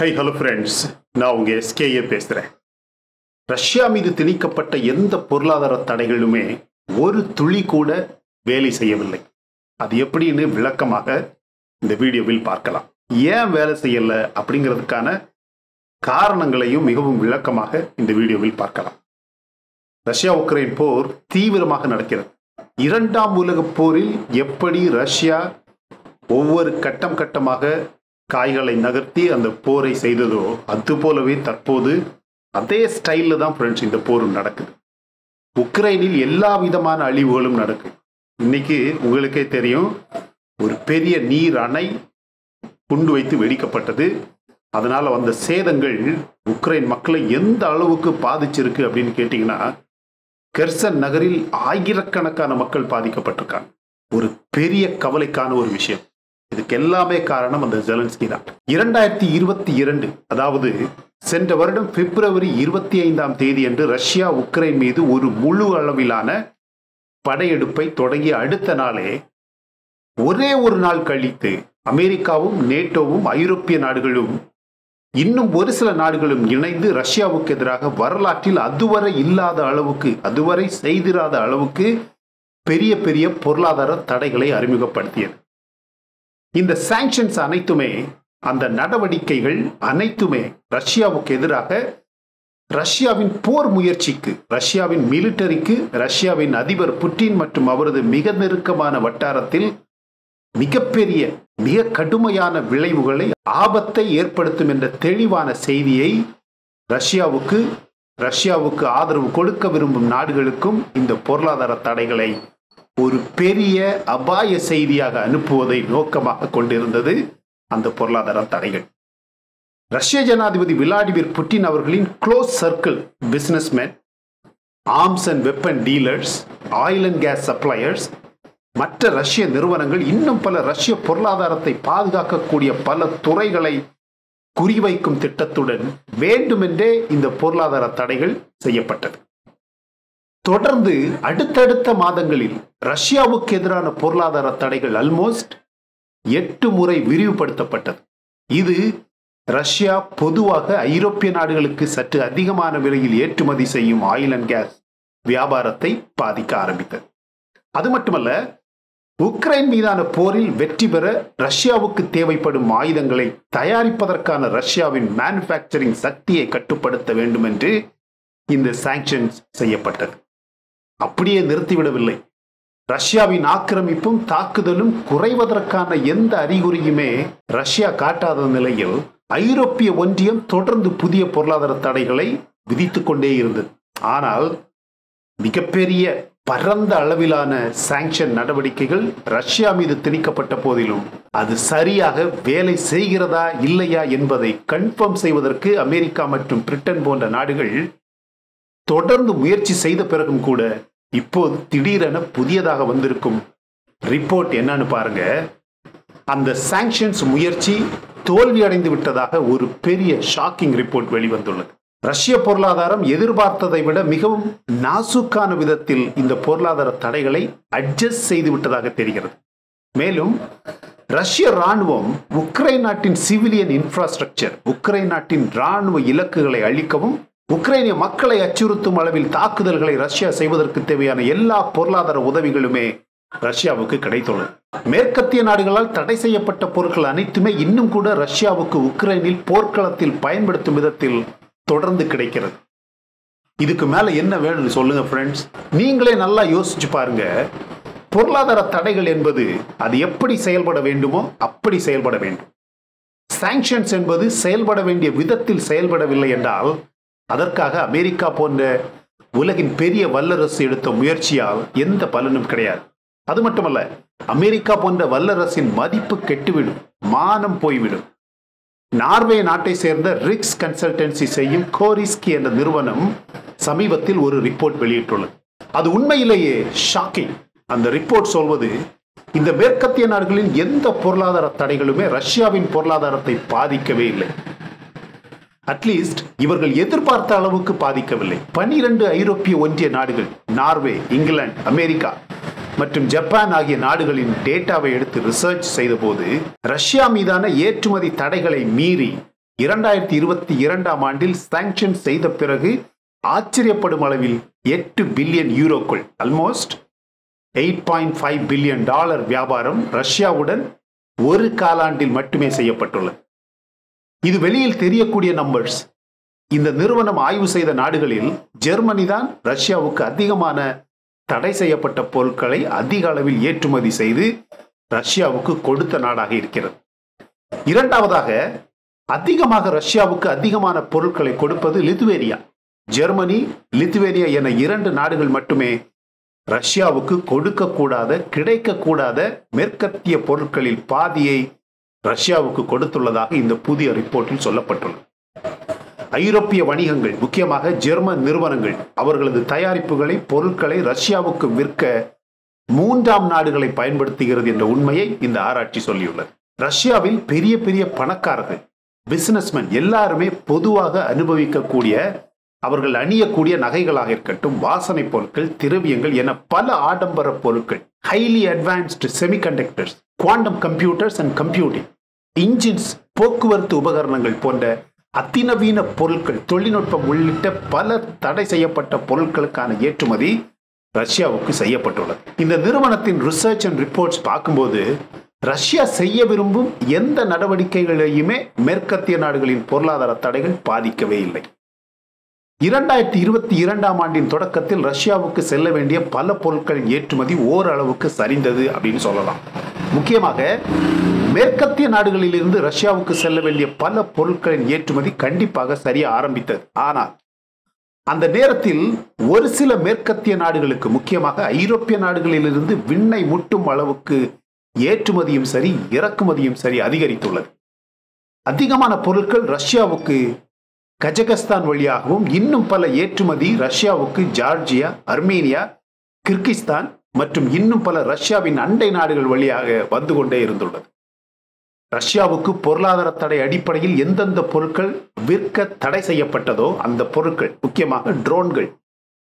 High hello friends நான் உங்க SKA பேசுகிறேன் ரஷ்யா மீது திணிக்கப்பட்ட எந்த பொருளாதார தடைகளுமே ஒரு துளி கூட வேலை செய்யவில்லை. அது எப்படின்னு விளக்கமாக இந்த வீடியோவில் பார்க்கலாம். ஏன் வேலை செய்யலை அப்படிங்கிறதுக்கான காரணங்களையும் மிகவும் விளக்கமாக இந்த வீடியோவில் பார்க்கலாம். ரஷ்யா உக்ரைன் போர் தீவிரமாக நடக்கிறது. இரண்டாம் உலகப் போரில் எப்படி ரஷ்யா ஒவ்வொரு கட்டம் கட்டமாக காய்களை நகர்த்தி அந்த போரை செய்ததோ அது போலவே தற்போது அதே ஸ்டைலில் தான் ஃப்ரெண்ட்ஸ் இந்த போரும் நடக்குது. உக்ரைனில் எல்லா விதமான அழிவுகளும் நடக்கும் இன்னைக்கு உங்களுக்கே தெரியும் ஒரு பெரிய நீர் அணை குண்டு வைத்து வெடிக்கப்பட்டது. அதனால் வந்த சேதங்கள் உக்ரைன் மக்களை எந்த அளவுக்கு பாதிச்சிருக்கு அப்படின்னு கேட்டிங்கன்னா கெர்சன் நகரில் ஆயிரக்கணக்கான மக்கள் பாதிக்கப்பட்டிருக்காங்க. ஒரு பெரிய கவலைக்கான ஒரு விஷயம். இதுக்கு எல்லாமே காரணம் அந்த ஜெலன்ஸ்கி தான். இரண்டாயிரத்தி இருபத்தி இரண்டு அதாவது சென்ற வருடம் பிப்ரவரி இருபத்தி ஐந்தாம் தேதி அன்று ரஷ்யா உக்ரைன் மீது ஒரு முழு அளவிலான படையெடுப்பை தொடங்கிய அடுத்த நாளே ஒரே ஒரு நாள் கழித்து அமெரிக்காவும் நேட்டோவும் ஐரோப்பிய நாடுகளும் இன்னும் ஒரு சில நாடுகளும் இணைந்து ரஷ்யாவுக்கு எதிராக வரலாற்றில் அதுவரை இல்லாத அளவுக்கு அதுவரை செய்திராத அளவுக்கு பெரிய பெரிய பொருளாதார தடைகளை அறிமுகப்படுத்தியது. இந்த சாங்ஷன்ஸ் அனைத்துமே அந்த நடவடிக்கைகள் அனைத்துமே ரஷ்யாவுக்கு எதிராக ரஷ்யாவின் போர் முயற்சிக்கு ரஷ்யாவின் மிலிட்டரிக்கு ரஷ்யாவின் அதிபர் புட்டின் மற்றும் அவரது மிக நெருக்கமான வட்டாரத்தில் மிகப்பெரிய மிக கடுமையான விளைவுகளை ஆபத்தை ஏற்படுத்தும் என்ற தெளிவான செய்தியை ரஷ்யாவுக்கு ரஷ்யாவுக்கு ஆதரவு கொடுக்க விரும்பும் நாடுகளுக்கும் இந்த பொருளாதார தடைகளை ஒரு பெரிய அபாய செய்தியாக அனுப்புவதை நோக்கமாக கொண்டிருந்தது அந்த பொருளாதார தடைகள். ரஷ்ய ஜனாதிபதி விளாடிமிர் புட்டின் அவர்களின் close circle businessman arms and weapon dealers oil and gas suppliers மற்ற ரஷ்ய நிறுவனங்கள் இன்னும் பல ரஷ்ய பொருளாதாரத்தை பாதுகாக்கக்கூடிய பல துறைகளை குறிவைக்கும் திட்டத்துடன் வேண்டுமென்றே இந்த பொருளாதார தடைகள் செய்யப்பட்டது. தொடர்ந்து அடுத்தடுத்த மாதங்களில் ரஷ்யாவுக்கு எதிரான பொருளாதார தடைகள் அல்மோஸ்ட் எட்டு முறை விரிவுபடுத்தப்பட்டது. இது ரஷ்யா பொதுவாக ஐரோப்பிய நாடுகளுக்கு சற்று அதிகமான விலையில் ஏற்றுமதி செய்யும் ஆயில் அண்ட் கேஸ் வியாபாரத்தை பாதிக்க ஆரம்பித்தது. அது மட்டுமல்ல உக்ரைன் மீதான போரில் வெற்றி பெற ரஷ்யாவுக்கு தேவைப்படும் ஆயுதங்களை தயாரிப்பதற்கான ரஷ்யாவின் மேனுஃபேக்சரிங் சக்தியை கட்டுப்படுத்த வேண்டும் என்று இந்த சாங்ஷன்ஸ் செய்யப்பட்டது. அப்படியே நிறுத்திவிடவில்லை. ரஷ்யாவின் ஆக்கிரமிப்பும் தாக்குதலும் குறைவதற்கான எந்த அறிகுறியுமே ரஷ்யா காட்டாத நிலையில் ஐரோப்பிய ஒன்றியம் தொடர்ந்து புதிய பொருளாதார தடைகளை விதித்துக் கொண்டே இருந்தது. ஆனால் மிகப்பெரிய பரந்த அளவிலான சாங்ஷன் நடவடிக்கைகள் ரஷ்யா மீது திணிக்கப்பட்ட போதிலும் அது சரியாக வேலை செய்கிறதா இல்லையா என்பதை கன்ஃபார்ம் செய்வதற்கு அமெரிக்கா மற்றும் பிரிட்டன் போன்ற நாடுகள் தொடர்ந்து முயற்சி செய்த பிறகும் கூட இப்போது திடீரென புதியதாக வந்திருக்கும் ரிப்போர்ட் என்னன்னு பாருங்க. அந்த சாங்ஷன்ஸ் முயற்சி தோல்வி அடைந்து விட்டதாக ஒரு பெரிய ஷாக்கிங் ரிப்போர்ட் வெளிவந்துள்ளது. ரஷ்ய பொருளாதாரம் எதிர்பார்த்ததை விட மிகவும் நாசுக்கான விதத்தில் இந்த பொருளாதார தடைகளை அட்ஜஸ்ட் செய்து விட்டதாக தெரிகிறது. மேலும் ரஷ்ய ராணுவம் உக்ரைன் நாட்டின் சிவிலியன் இன்ஃப்ராஸ்ட்ரக்சர் உக்ரைன் நாட்டின் ராணுவ இலக்குகளை அழிக்கவும் உக்ரைனிய மக்களை அச்சுறுத்தும் அளவில் தாக்குதல்களை ரஷ்யா செய்வதற்கு தேவையான எல்லா பொருளாதார உதவிகளுமே ரஷ்யாவுக்கு கிடைத்துள்ளது. மேற்கத்திய நாடுகளால் தடை செய்யப்பட்ட பொருட்கள் அனைத்துமே இன்னும் கூட ரஷ்யாவுக்கு உக்ரைனில் போர்க்களத்தில் பயன்படுத்தும் விதத்தில் தொடர்ந்து கிடைக்கிறது. இதுக்கு மேல என்ன வேணும்னு சொல்லுங்க ஃப்ரெண்ட்ஸ் நீங்களே நல்லா யோசிச்சு பாருங்க. பொருளாதார தடைகள் என்பது அது எப்படி செயல்பட வேண்டுமோ அப்படி செயல்பட வேண்டும். சாங்ஷன்ஸ் என்பது செயல்பட வேண்டிய விதத்தில் செயல்படவில்லை என்றால் அதற்காக அமெரிக்கா போன்ற உலகின் பெரிய வல்லரசு எடுத்த முயற்சியால் எந்த பலனும் கிடையாது. அது மட்டுமல்ல அமெரிக்கா போன்ற வல்லரசின் மதிப்பு கெட்டுவிடும் மானம் போய்விடும். நார்வே நாட்டை சேர்ந்த ரிக்ஸ் கன்சல்டன்சி செய்யும் கோரிஸ்கி என்ற நிறுவனம் சமீபத்தில் ஒரு ரிப்போர்ட் வெளியிட்டுள்ளது. அது உண்மையிலேயே ஷாக்கிங். அந்த ரிப்போர்ட் சொல்வது இந்த மேற்கத்திய நாடுகளின் எந்த பொருளாதார தடைகளுமே ரஷ்யாவின் பொருளாதாரத்தை பாதிக்கவே இல்லை. அட்லீஸ்ட் இவர்கள் எதிர்பார்த்த அளவுக்கு பாதிக்கவில்லை. பனிரெண்டு ஐரோப்பிய ஒன்றிய நாடுகள் நார்வே இங்கிலாந்து அமெரிக்கா மற்றும் ஜப்பான் ஆகிய நாடுகளின் டேட்டாவை எடுத்து ரிசர்ச் செய்தபோது ரஷ்யா மீதான ஏற்றுமதி தடைகளை மீறி இரண்டாயிரத்தி இருபத்தி இரண்டாம் ஆண்டில் சாங்ஷன் செய்த பிறகு ஆச்சரியப்படும் அளவில் எட்டு பில்லியன் யூரோக்கள் almost eight point five billion dollar வியாபாரம் ரஷ்யாவுடன் ஒரு காலாண்டில் மட்டுமே செய்யப்பட்டுள்ளது. இது வெளியில் தெரியக்கூடிய நம்பர்ஸ் இந்த நிறுவனம் ஆய்வு செய்த நாடுகளில் ஜெர்மனி தான் ரஷ்யாவுக்கு அதிகமான தடை செய்யப்பட்ட பொருட்களை அதிக அளவில் ஏற்றுமதி செய்து ரஷ்யாவுக்கு கொடுத்த நாடாக இருக்கிறது. இரண்டாவதாக அதிகமாக ரஷ்யாவுக்கு அதிகமான பொருட்களை கொடுப்பது லித்துவேனியா. ஜெர்மனி லித்துவேனியா என இரண்டு நாடுகள் மட்டுமே ரஷ்யாவுக்கு கொடுக்கக்கூடாத கிடைக்கக்கூடாத மேற்கத்திய பொருட்களில் பாதியை ரஷ்யாவுக்கு கொடுத்துள்ளதாக இந்த புதிய ரிப்போர்ட்டில் சொல்லப்பட்டுள்ளது. ஐரோப்பிய வணிகங்கள் முக்கியமாக ஜெர்மன் நிறுவனங்கள் அவர்களது தயாரிப்புகளை பொருட்களை ரஷ்யாவுக்கு விற்க மூன்றாம் நாடுகளை பயன்படுத்துகிறது என்ற உண்மையை இந்த ஆராய்ச்சி சொல்லியுள்ளது. ரஷ்யாவில் பெரிய பெரிய பணக்காரர்கள் பிசினஸ்மேன் எல்லாருமே பொதுவாக அனுபவிக்கக்கூடிய அவர்கள் அணியக்கூடிய நகைகளாக இருக்கட்டும் வாசனை பொருட்கள் திரவியங்கள் என பல ஆடம்பர பொருட்கள் highly advanced semiconductors quantum computers and computing engines போக்குவரத்து உபகரணங்கள் போன்ற அதிநவீன பொருட்கள் தொழில்நுட்பம் உள்ளிட்ட பல தடை செய்யப்பட்ட பொருட்களுக்கான ஏற்றுமதி ரஷ்யாவுக்கு செய்யப்பட்டுள்ளது. இந்த நிறுவனத்தின் ரிசர்ச் அண்ட் ரிப்போர்ட்ஸ் பார்க்கும்போது ரஷ்யா செய்ய விரும்பும் எந்த நடவடிக்கைகளையுமே மேற்கத்திய நாடுகளின் பொருளாதார தடைகள் பாதிக்கவே இல்லை. இரண்டாயிரத்தி இருபத்தி இரண்டாம் ஆண்டின் தொடக்கத்தில் ரஷ்யாவுக்கு செல்ல வேண்டிய பல பொருட்களின் ஏற்றுமதி ஓரளவுக்கு சரிந்தது அப்படின்னு சொல்லலாம். முக்கியமாக மேற்கத்திய நாடுகளிலிருந்து ரஷ்யாவுக்கு செல்ல வேண்டிய பல பொருட்களின் ஏற்றுமதி கண்டிப்பாக சரிய ஆரம்பித்தது. ஆனால் அந்த நேரத்தில் ஒரு சில மேற்கத்திய நாடுகளுக்கு முக்கியமாக ஐரோப்பிய நாடுகளிலிருந்து விண்ணை முட்டும் அளவுக்கு ஏற்றுமதியும் சரி இறக்குமதியும் சரி அதிகரித்துள்ளது. அதிகமான பொருட்கள் ரஷ்யாவுக்கு கஜகஸ்தான் வழியாகவும் இன்னும் பல ஏற்றுமதி ரஷ்யாவுக்கு ஜார்ஜியா அர்மீனியா கிர்கிஸ்தான் மற்றும் இன்னும் பல ரஷ்யாவின் அண்டை நாடுகள் வழியாக வந்து கொண்டே இருந்துள்ளது. ரஷ்யாவுக்கு பொருளாதார தடை அடிப்படையில் எந்தெந்த பொருட்கள் விற்க தடை செய்யப்பட்டதோ அந்த பொருட்கள் முக்கியமாக ட்ரோன்கள்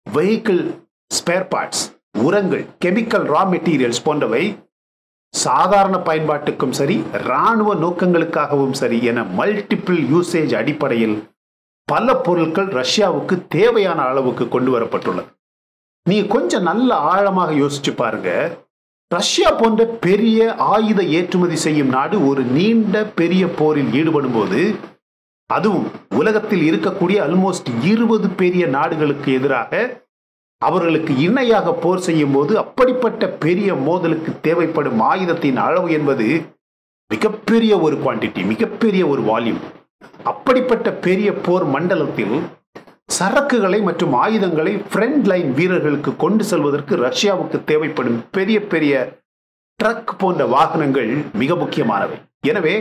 வெஹிக்கிள் ஸ்பேர் பார்ட்ஸ் உரங்கள் கெமிக்கல் ரா மெட்டீரியல்ஸ் போன்றவை சாதாரண பயன்பாட்டுக்கும் சரி இராணுவ நோக்கங்களுக்காகவும் சரி என மல்டிபிள் யூசேஜ் அடிப்படையில் பல பொருட்கள் ரஷ்யாவுக்கு தேவையான அளவுக்கு கொண்டு வரப்பட்டுள்ளது. நீ கொஞ்சம் நல்ல ஆழமாக யோசிச்சு பாருங்க. ரஷ்யா போன்ற பெரிய ஆயுத ஏற்றுமதி செய்யும் நாடு ஒரு நீண்ட பெரிய போரில் ஈடுபடும் போது அதுவும் உலகத்தில் இருக்கக்கூடிய அல்மோஸ்ட் இருபது பெரிய நாடுகளுக்கு எதிராக அவர்களுக்கு இணையாக போர் செய்யும் போது அப்படிப்பட்ட பெரிய மோதலுக்கு தேவைப்படும் ஆயுதத்தின் அளவு என்பது மிகப்பெரிய ஒரு குவான்டிட்டி மிகப்பெரிய ஒரு வால்யூம் அப்படிப்பட்ட பெரிய போர் மண்டலத்தில் சரக்குகளை மற்றும் ஆயுதங்களை ஃப்ரண்ட் லைன் வீரர்களுக்கு கொண்டு செல்வதற்கு ரஷ்யாவுக்கு தேவைப்படும் பெரிய பெரிய ட்ரக் போன்ற வாகனங்கள் மிக முக்கியமானவை. எனவே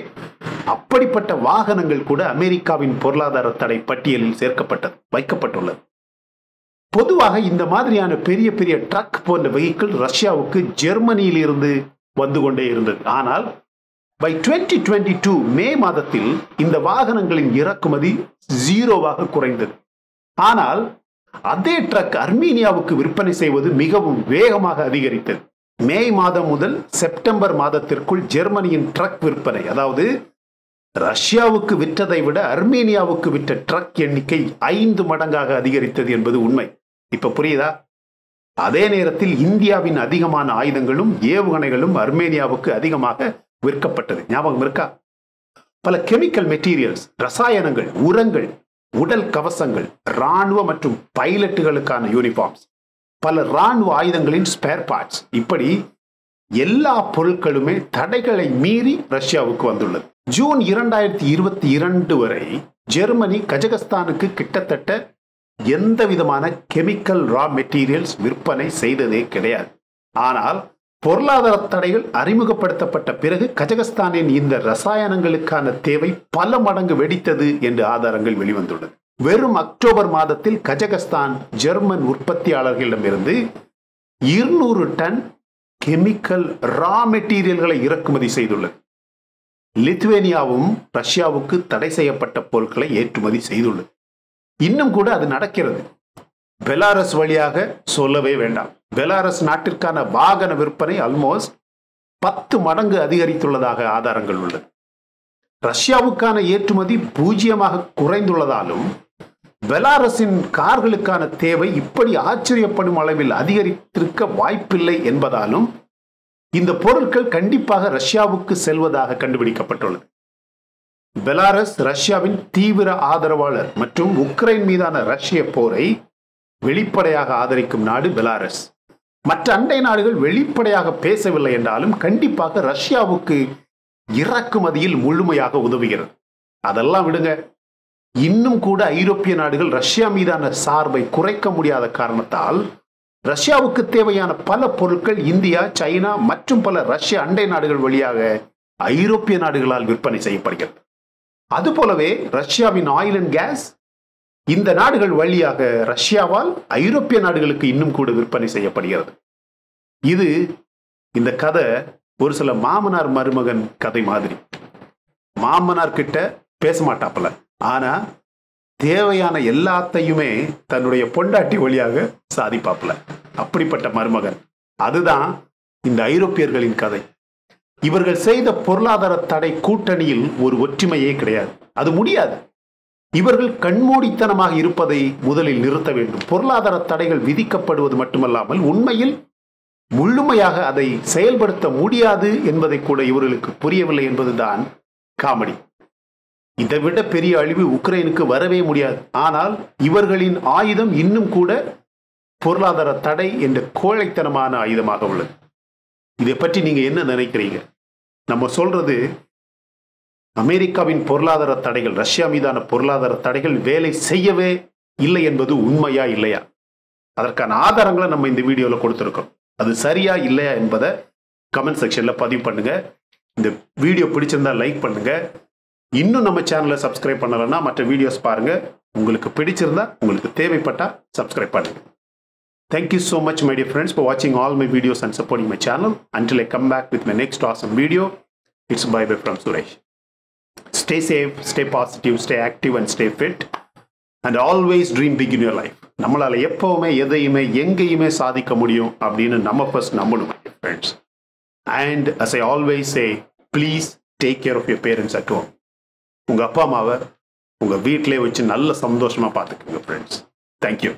அப்படிப்பட்ட வாகனங்கள் கூட அமெரிக்காவின் பொருளாதார தடை பட்டியலில் சேர்க்கப்பட்டது வைக்கப்பட்டுள்ளது. பொதுவாக இந்த மாதிரியான பெரிய பெரிய ட்ரக் போன்ற வெஹிக்கிள் ரஷ்யாவுக்கு ஜெர்மனியில் இருந்து வந்து கொண்டே இருந்தது. ஆனால் by twenty twenty two May மாதத்தில் இந்த வாகனங்களின் இறக்குமதி ஜீரோவாக குறைந்தது. ஆனால் அதே ட்ரக் அர்மீனியாவுக்கு விற்பனை செய்வது மிகவும் வேகமாக அதிகரித்தது. மே மாதம் முதல் செப்டம்பர் மாதத்திற்குள் ஜெர்மனியின் ட்ரக் விற்பனை அதாவது ரஷ்யாவுக்கு விற்றதை விட அர்மேனியாவுக்கு விற்ற ட்ரக் எண்ணிக்கை ஐந்து மடங்காக அதிகரித்தது என்பது உண்மை. இப்ப புரியுதா? அதே நேரத்தில் இந்தியாவின் அதிகமான ஆயுதங்களும் ஏவுகணைகளும் அர்மேனியாவுக்கு அதிகமாக விற்கப்பட்டது. ஞாபகம் இருக்கா? பல கெமிக்கல் மெட்டீரியல்ஸ் ரசாயனங்கள் உரங்கள் உடல் கவசங்கள் இராணுவ மற்றும் பைலட்டுகளுக்கான யூனிஃபார்ம்ஸ் பல இராணுவ ஆயுதங்களின் ஸ்பேர் பார்ட்ஸ் இப்படி எல்லா பொருட்களுமே தடைகளை மீறி ரஷ்யாவுக்கு வந்துள்ளது. ஜூன் இரண்டாயிரத்தி இருபத்தி இரண்டு வரை ஜெர்மனி கஜகஸ்தானுக்கு கிட்டத்தட்ட எந்த விதமான கெமிக்கல் ரா மெட்டீரியல்ஸ் விற்பனை செய்ததே கிடையாது. ஆனால் பொருளாதார தடைகள் அறிமுகப்படுத்தப்பட்ட பிறகு கஜகஸ்தானின் இந்த ரசாயனங்களுக்கான தேவை பல மடங்கு வெடித்தது என்று ஆதாரங்கள் வெளிவந்துள்ளது. வெறும் அக்டோபர் மாதத்தில் கஜகஸ்தான் ஜெர்மன் உற்பத்தியாளர்களிடமிருந்து இருநூறு டன் கெமிக்கல் ரா மெட்டீரியல்களை இறக்குமதி செய்துள்ளது. லித்வேனியாவும் ரஷ்யாவுக்கு தடை செய்யப்பட்ட பொருட்களை ஏற்றுமதி செய்துள்ளது. இன்னும் கூட அது நடக்கிறது. பெலாரஸ் வழியாக சொல்லவே வேண்டாம். பெலாரஸ் நாட்டிற்கான வாகன விற்பனை ஆல்மோஸ்ட் பத்து மடங்கு அதிகரித்துள்ளதாக ஆதாரங்கள் உள்ளது. ரஷ்யாவுக்கான ஏற்றுமதி பூஜ்ஜியமாக குறைந்துள்ளதாலும் பெலாரஸின் கார்களுக்கான தேவை இப்படி ஆச்சரியப்படும் அளவில் அதிகரித்திருக்க வாய்ப்பில்லை என்பதாலும் இந்த பொருட்கள் கண்டிப்பாக ரஷ்யாவுக்கு செல்வதாக கண்டுபிடிக்கப்பட்டுள்ளது. பெலாரஸ் ரஷ்யாவின் தீவிர ஆதரவாளர் மற்றும் உக்ரைன் மீதான ரஷ்ய போரை வெளிப்படையாக ஆதரிக்கும் நாடு பெலாரஸ். மற்ற அண்டை நாடுகள் வெளிப்படையாக பேசவில்லை என்றாலும் கண்டிப்பாக ரஷ்யாவுக்கு இறக்குமதியில் முழுமையாக உதவுகிறது. அதெல்லாம் விடுங்க. இன்னும் கூட ஐரோப்பிய நாடுகள் ரஷ்யா மீதான சார்பை குறைக்க முடியாத காரணத்தால் ரஷ்யாவுக்கு தேவையான பல பொருட்கள் இந்தியா சைனா மற்றும் பல ரஷ்ய அண்டை நாடுகள் வழியாக ஐரோப்பிய நாடுகளால் விற்பனை செய்யப்படுகிறது. அதுபோலவே ரஷ்யாவின் ஆயில் அண்ட் கேஸ் இந்த நாடுகள் வழியாக ரஷ்யாவால் ஐரோப்பிய நாடுகளுக்கு இன்னும் கூட விற்பனை செய்யப்படுகிறது. இது இந்த கதை ஒரு சில மாமனார் மருமகன் கதை மாதிரி. மாமனார் கிட்ட பேச மாட்டாப்பல. ஆனா தேவையான எல்லாத்தையுமே தன்னுடைய பொண்டாட்டி வழியாக சாதிப்பாப்புல. அப்படிப்பட்ட மருமகன். அதுதான் இந்த ஐரோப்பியர்களின் கதை. இவர்கள் செய்த பொருளாதார தடை கூட்டணியில் ஒரு ஒற்றுமையே கிடையாது. அது முடியாது. இவர்கள் கண்மூடித்தனமாக இருப்பதை முதலில் நிறுத்த வேண்டும். பொருளாதார தடைகள் விதிக்கப்படுவது மட்டுமல்லாமல் உண்மையில் முழுமையாக அதை செயல்படுத்த முடியாது என்பதை கூட இவர்களுக்கு புரியவில்லை என்பதுதான் காமெடி. இதை விட பெரிய அழிவு உக்ரைனுக்கு வரவே முடியாது. ஆனால் இவர்களின் ஆயுதம் இன்னும் கூட பொருளாதார தடை என்ற கோழைத்தனமான ஆயுதமாக உள்ளது. இதை பற்றி நீங்க என்ன நினைக்கிறீங்க? நம்ம சொல்றது அமெரிக்காவின் பொருளாதார தடைகள் ரஷ்யா மீதான பொருளாதார தடைகள் வேலை செய்யவே இல்லை என்பது உண்மையா இல்லையா? அதற்கான ஆதாரங்களை நம்ம இந்த வீடியோவில் கொடுத்துருக்கோம். அது சரியா இல்லையா என்பதை கமெண்ட் செக்ஷனில் பதிவு பண்ணுங்க. இந்த வீடியோ பிடிச்சிருந்தா லைக் பண்ணுங்க. இன்னும் நம்ம சேனலை சப்ஸ்கிரைப் பண்ணலைன்னா மற்ற வீடியோஸ் பாருங்க. உங்களுக்கு பிடிச்சிருந்தா உங்களுக்கு தேவைப்பட்டா சப்ஸ்கிரைப் பண்ணுங்க. Thank you so much my dear friends for வாட்சிங் all my videos and supporting my channel channel. I come back with my next awesome video it's bye bye from Suresh Stay safe, stay positive, stay active, and stay fit. And always dream big in your life நம்மளால் எப்போவுமே எதையுமே எங்கேயுமே சாதிக்க முடியும் அப்படின்னு நம்ம first நம்பணும் friends and as I always say please take care of your parents at home உங்கள் அப்பா அம்மாவை உங்கள் வீட்டிலே வச்சு நல்ல சந்தோஷமாக பார்த்துக்குங்க ஃப்ரெண்ட்ஸ் தேங்க்யூ